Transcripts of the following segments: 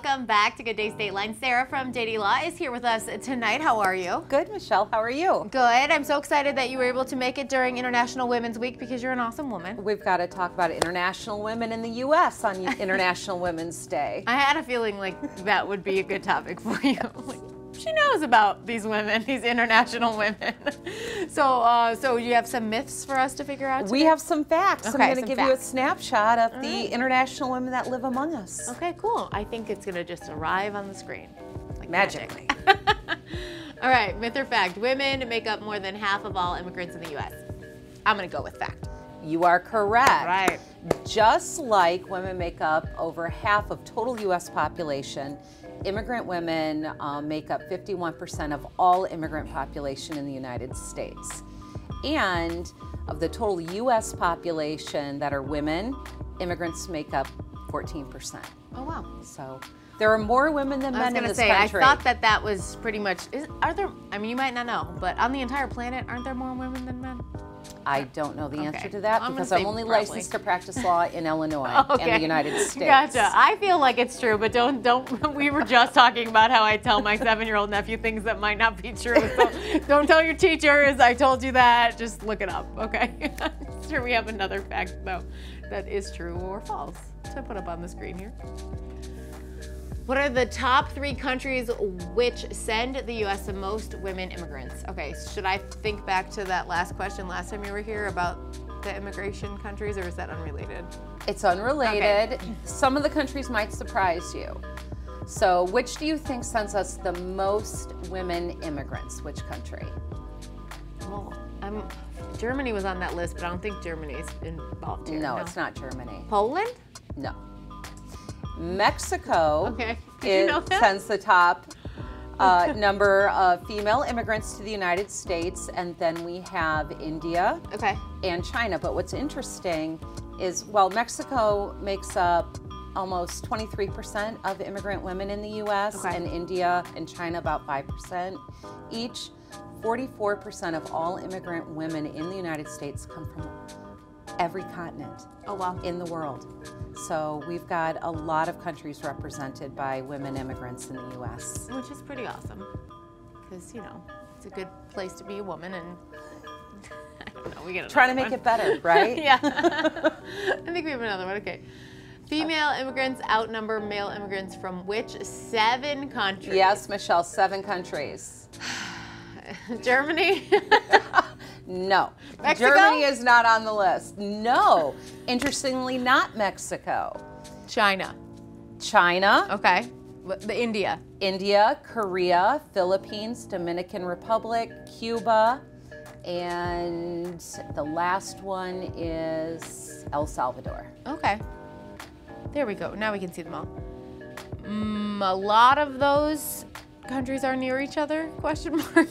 welcome back to Good Day Stateline. Sara from Dady Law is here with us tonight. How are you? Good, Michelle. How are you? Good. I'm so excited that you were able to make it during International Women's Week because you're an awesome woman. We've got to talk about international women in the U.S. on International Women's Day. I had a feeling like that would be a good topic for you. she knows about these women, these international women. so, uh, so you have some myths for us to figure out? Today? We have some facts. Okay, I'm going to give facts. you a snapshot of All the international women that live among us. Okay, cool. I think it's gonna just arrive on the screen. Like Magically. magic. all right, myth or fact? Women make up more than half of all immigrants in the U.S. I'm gonna go with fact. You are correct. Right. Just like women make up over half of total U.S. population, immigrant women um, make up 51% of all immigrant population in the United States. And of the total U.S. population that are women, immigrants make up 14%. Oh wow. So there are more women than men in this say, country. I thought that that was pretty much. Is, are there? I mean, you might not know, but on the entire planet, aren't there more women than men? I don't know the answer to that I'm because I'm only probably. licensed to practice law in Illinois and the United States. Gotcha. I feel like it's true, but don't don't. We were just talking about how I tell my seven-year-old nephew things that might not be true. So don't tell your teachers I told you that. Just look it up, okay? sure, we have another fact though that is true or false to put up on the screen here. What are the top three countries which send the U.S. the most women immigrants? Okay, should I think back to that last question last time you were here about the immigration countries, or is that unrelated? It's unrelated. Some of the countries might surprise you. So, which do you think sends us the most women immigrants? Which country? Well, I'm, Germany was on that list, but I don't think Germany's involved here. No, it's not Germany. Poland? No. Mexico Okay. Did you know that? sends the top uh, number of female immigrants to the United States, and then we have India Okay. and China. But what's interesting is while Mexico makes up almost 23% of immigrant women in the US, Okay. and India and China about 5% each, 44% of all immigrant women in the United States come from every continent Oh, wow. in the world. So we've got a lot of countries represented by women immigrants in the US. Which is pretty awesome. Because, you know, it's a good place to be a woman and I don't know, we get Trying to make one. it better, right? yeah. I think we have another one. Okay. Female immigrants outnumber male immigrants from which seven countries? Yes, Michelle, seven countries. Germany? No. Mexico? Germany is not on the list. No. Interestingly, not Mexico. China. China, Okay. The India. India, Korea, Philippines, Dominican Republic, Cuba, and the last one is El Salvador. Okay. There we go. Now we can see them all. Mm, a lot of those countries are near each other? Question mark.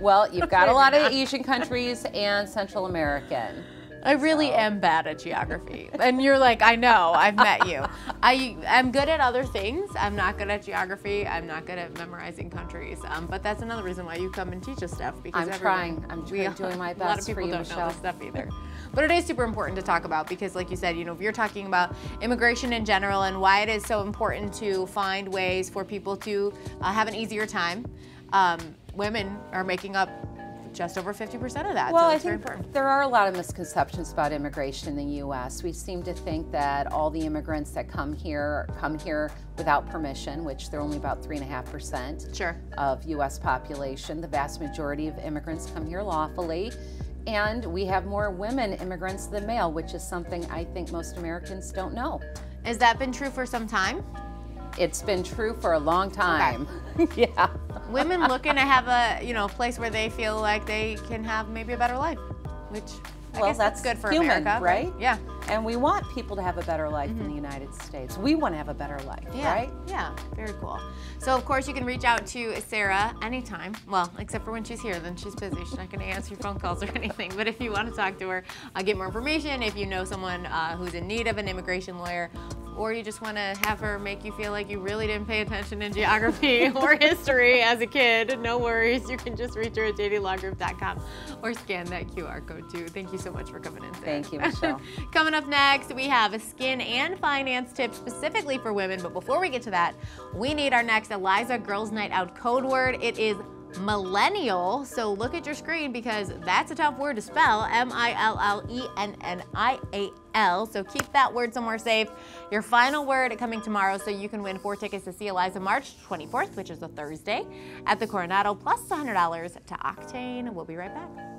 Well, you've got a lot of. Asian countries and Central American. I really am bad at geography. And you're like, I know, I've met you. I am good at other things. I'm not good at geography. I'm not good at memorizing countries. Um, but that's another reason why you come and teach us stuff. Because I'm everyone- trying. I'm we- doing my best. A lot of people you, don't know this stuff either. But it is super important to talk about because, like you said, you know, if you're talking about immigration in general and why it is so important to find ways for people to uh, have an easier time, um, women are making up just over 50% of that. Well, so I think there are a lot of misconceptions about immigration in the U.S. We seem to think that all the immigrants that come here come here without permission, which they're only about three and a half percent Sure. of U.S. population. The vast majority of immigrants come here lawfully. And we have more women immigrants than male, which is something I think most Americans don't know. Has that been true for some time? It's been true for a long time. yeah. Women looking to have a you know place where they feel like they can have maybe a better life, which I Well, that's, that's good for human, America, right? Yeah. And we want people to have a better life in the United States. We want to have a better life, Mm-hmm. Yeah. right? Yeah. Very cool. So of course you can reach out to Sara anytime. Well, except for when she's here, then she's busy. She's not going to answer your phone calls or anything. But if you want to talk to her, uh, get more information. If you know someone uh, who's in need of an immigration lawyer or you just want to have her make you feel like you really didn't pay attention in geography or history as a kid, no worries. You can just reach her at dadylawgroup.com or scan that QR code too. Thank you so much for coming in. Today. Thank you, Michelle. Coming up next, we have a skin and finance tip specifically for women. But before we get to that, we need our next Eliza Girls Night Out code word. It is millennial. So look at your screen because that's a tough word to spell. M-I-L-L-E-N-N-I-A-L. So keep that word somewhere safe. Your final word coming tomorrow so you can win four tickets to see Eliza March 24th, which is a Thursday, at the Coronado, plus $100 to Octane. We'll be right back.